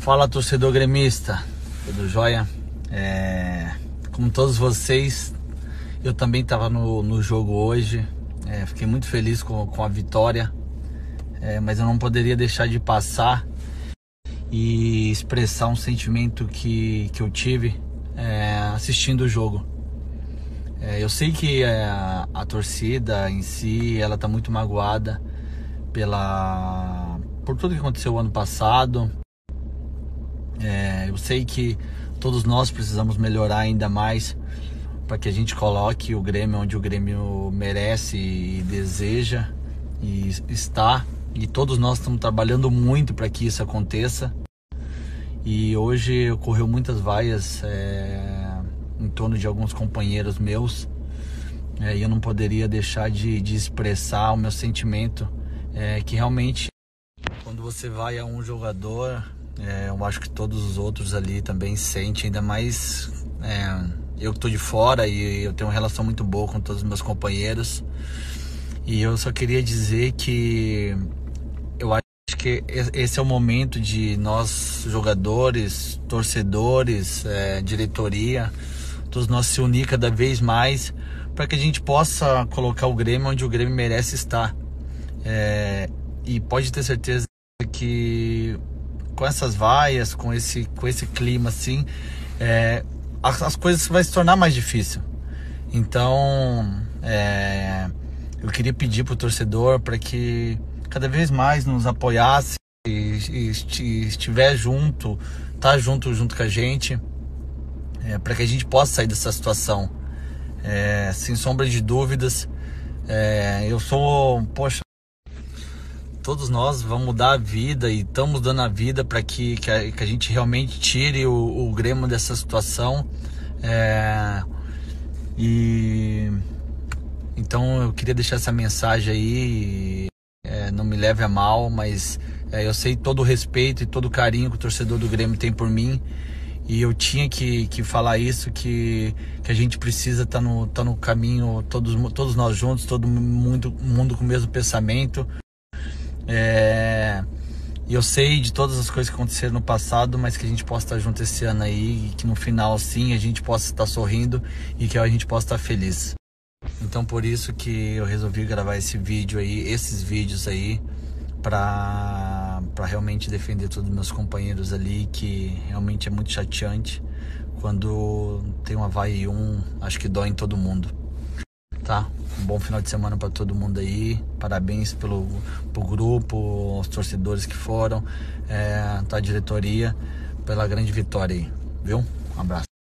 Fala torcedor gremista, tudo jóia? É, como todos vocês, eu também estava no, no jogo hoje, é, fiquei muito feliz com, com a vitória, é, mas eu não poderia deixar de passar e expressar um sentimento que, que eu tive é, assistindo o jogo. É, eu sei que é, a torcida em si ela está muito magoada pela por tudo que aconteceu ano passado é, eu sei que todos nós precisamos melhorar ainda mais para que a gente coloque o Grêmio onde o Grêmio merece e deseja e está. E todos nós estamos trabalhando muito para que isso aconteça. E hoje ocorreu muitas vaias é, em torno de alguns companheiros meus. É, e eu não poderia deixar de, de expressar o meu sentimento é, que realmente quando você vai a um jogador é, eu acho que todos os outros ali também sentem, ainda mais é, eu que estou de fora e eu tenho uma relação muito boa com todos os meus companheiros. E eu só queria dizer que eu acho que esse é o momento de nós, jogadores, torcedores, é, diretoria, todos nós se unir cada vez mais para que a gente possa colocar o Grêmio onde o Grêmio merece estar. É, e pode ter certeza que com essas vaias, com esse, com esse clima assim, é, as, as, coisas vai se tornar mais difícil. Então, é, eu queria pedir pro torcedor para que cada vez mais nos apoiasse e, e estiver junto, tá junto junto com a gente, é, para que a gente possa sair dessa situação. É, sem sombra de dúvidas, é, eu sou, poxa, todos nós vamos mudar a vida e estamos dando a vida para que, que a, que, a, gente realmente tire o, o Grêmio dessa situação. É, e então eu queria deixar essa mensagem aí. É, não me leve a mal, mas é, eu sei todo o respeito e todo o carinho que o torcedor do Grêmio tem por mim. E eu tinha que, que falar isso, que, que a gente precisa estar tá no, tá no caminho, todos, todos nós juntos, todo mundo, mundo com o mesmo pensamento. É, eu sei de todas as coisas que aconteceram no passado, mas que a gente possa estar junto esse ano aí e que no final sim a gente possa estar sorrindo e que a gente possa estar feliz. Então por isso que eu resolvi gravar esse vídeo aí, esses vídeos aí, para para realmente defender todos os meus companheiros ali, que realmente é muito chateante quando tem uma vai e um, acho que dói em todo mundo tá? Um bom final de semana para todo mundo aí. Parabéns pelo pro grupo, os torcedores que foram, é, tá, a diretoria, pela grande vitória aí, viu? Um abraço.